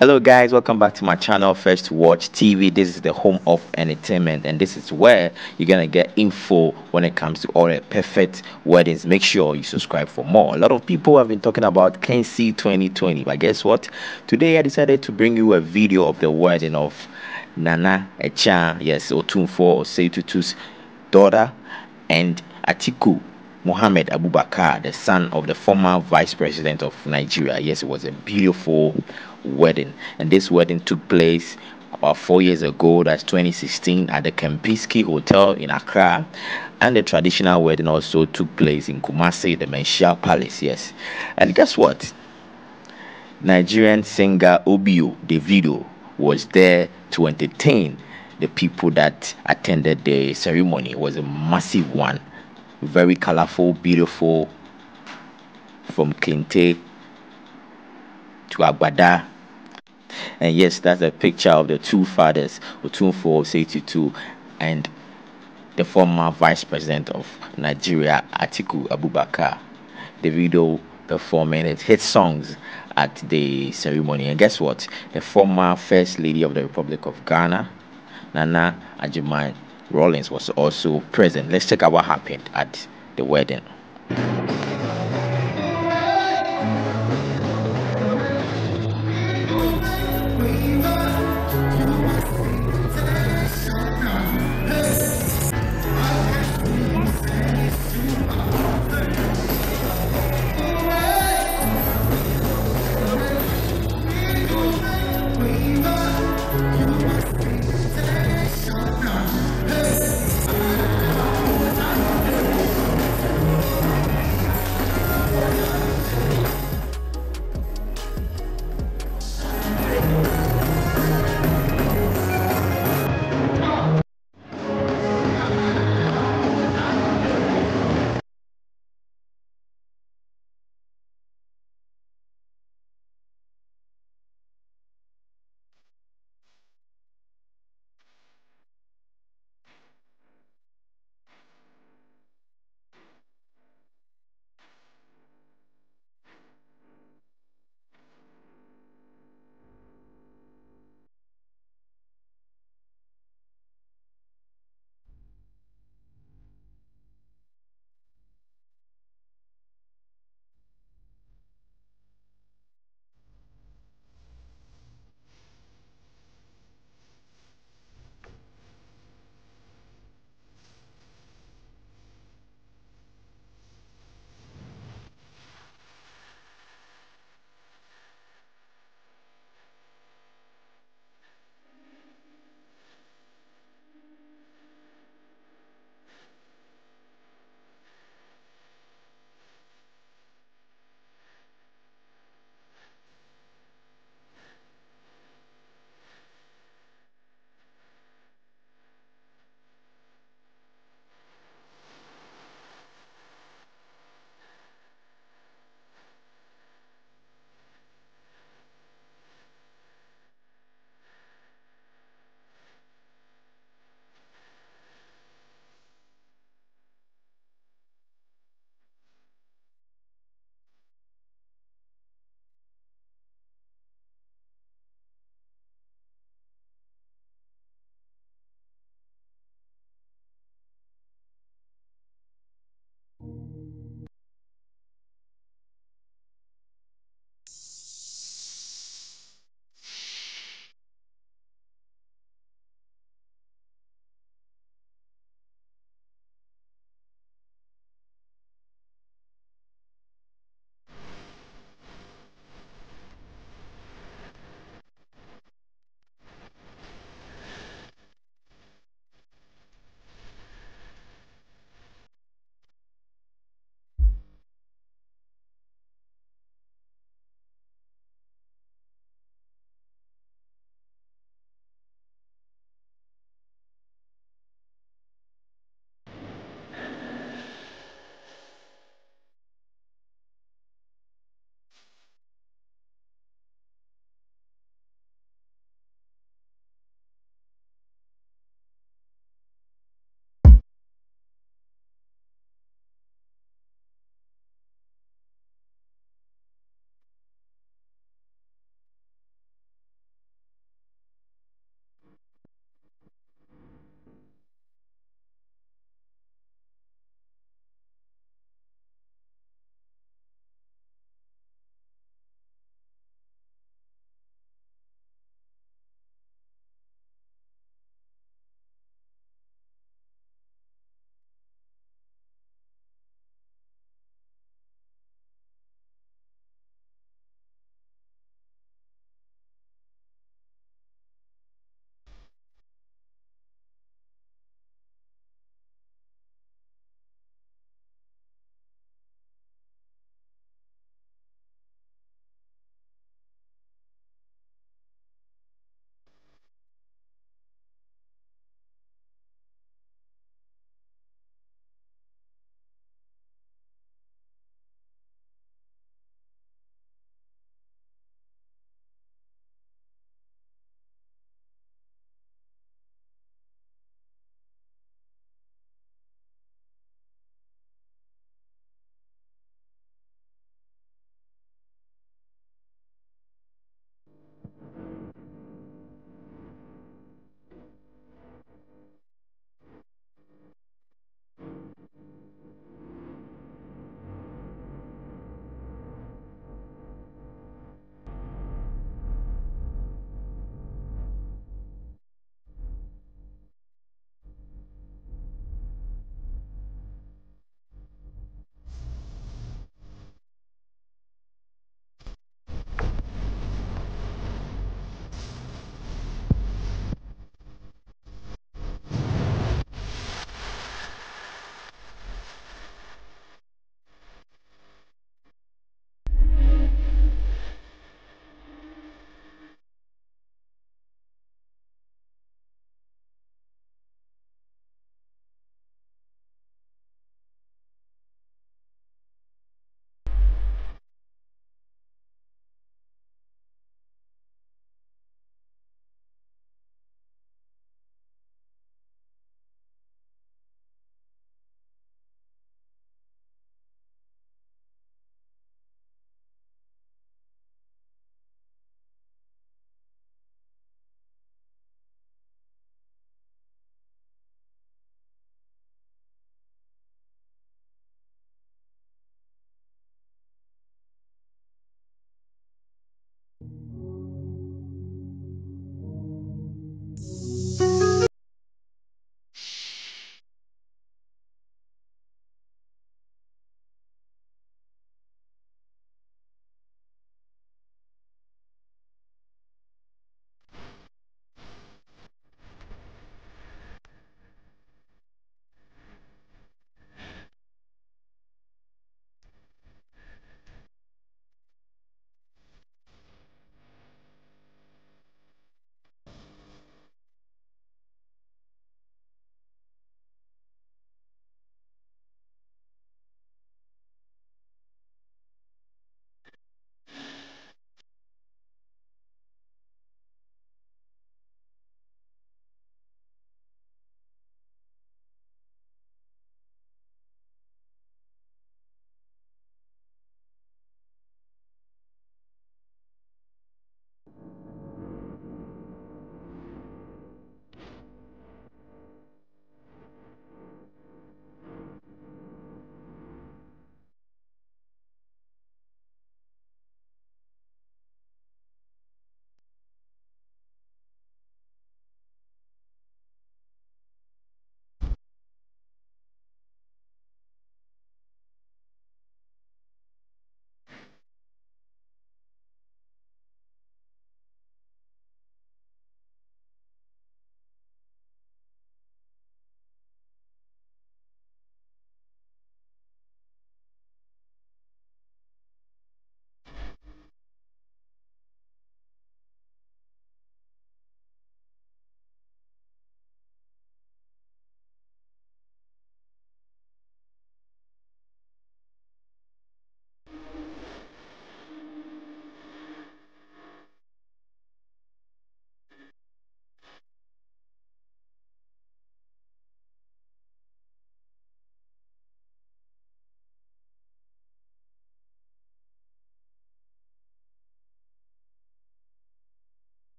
Hello guys, welcome back to my channel First Watch TV. This is the home of entertainment and this is where you're gonna get info when it comes to all the perfect weddings. Make sure you subscribe for more. A lot of people have been talking about Kency 2020, but guess what? Today I decided to bring you a video of the wedding of Nana Echan, yes, Otumfuo Osei daughter and Atiku Mohammed Abubakar, the son of the former vice president of Nigeria. Yes, it was a beautiful wedding, and this wedding took place about four years ago. That's 2016 at the Kempinski Hotel in Accra, and the traditional wedding also took place in Kumasi, the Manhyia Palace. Yes, and guess what? Nigerian singer OBO Davido was there to entertain the people that attended the ceremony. It was a massive one very colorful, beautiful, from Kente to Agbada. And yes, that's a picture of the two fathers, Otumfuo Osei and the former vice president of Nigeria, Atiku Abubakar. Davido performing hit songs at the ceremony. And guess what? The former first lady of the Republic of Ghana, Nana Agyeman Rawlings was also present. Let's check out what happened at the wedding.